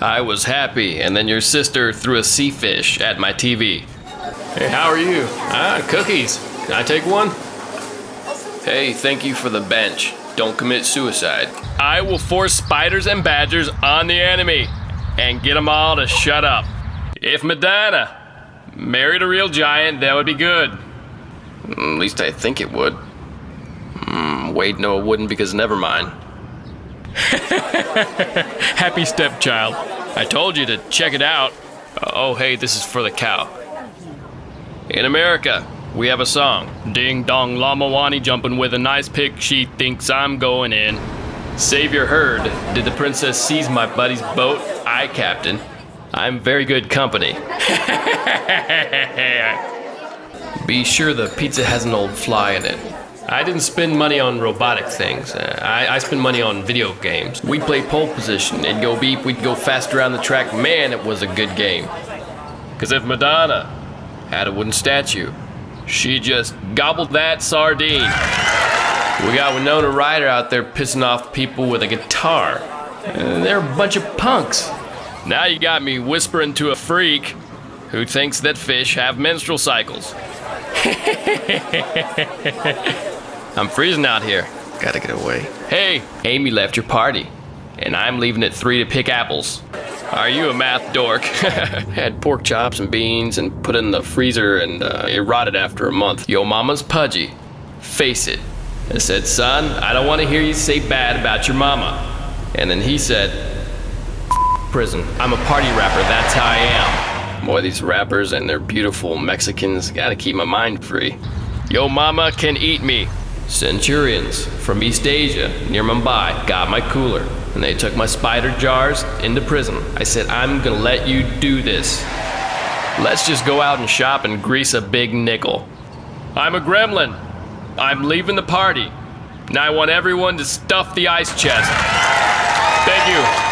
I was happy, and then your sister threw a sea fish at my TV. Hey, how are you? Ah, cookies. Can I take one? Hey, thank you for the bench. Don't commit suicide. I will force spiders and badgers on the enemy and get them all to shut up. If Madonna married a real giant, that would be good. At least I think it would. Hmm, wait, no, it wouldn't because never mind. Happy stepchild. I told you to check it out. Oh, hey, this is for the cow. In America, we have a song. Ding dong llama wani jumping with a nice pig. She thinks Aye'm going in. Save your herd. Did the princess seize my buddy's boat? I, Captain. I'm very good company. Be sure the pizza has an old fly in it. I didn't spend money on robotic things. Uh, I, I spend money on video games. We'd play Pole Position. It'd go beep. We'd go fast around the track. Man, it was a good game. Because if Madonna had a wooden statue, she just gobbled that sardine. We got Winona Ryder out there pissing off people with a guitar. They're a bunch of punks. Now you got me whispering to a freak who thinks that fish have menstrual cycles. I'm freezing out here. Gotta get away. Hey, Amy left your party, and I'm leaving at three to pick apples. Are you a math dork? Had pork chops and beans and put it in the freezer and uh, it rotted after a month. Yo mama's pudgy. Face it. I said, son, I don't want to hear you say bad about your mama. And then he said, prison. I'm a party rapper, that's how I am. Boy, these rappers and their beautiful Mexicans gotta keep my mind free. Yo mama can eat me. Centurions from East Asia, near Mumbai, got my cooler, and they took my spider jars into prison. I said, I'm gonna let you do this. Let's just go out and shop and grease a big nickel. I'm a gremlin. I'm leaving the party. Now I want everyone to stuff the ice chest. Thank you.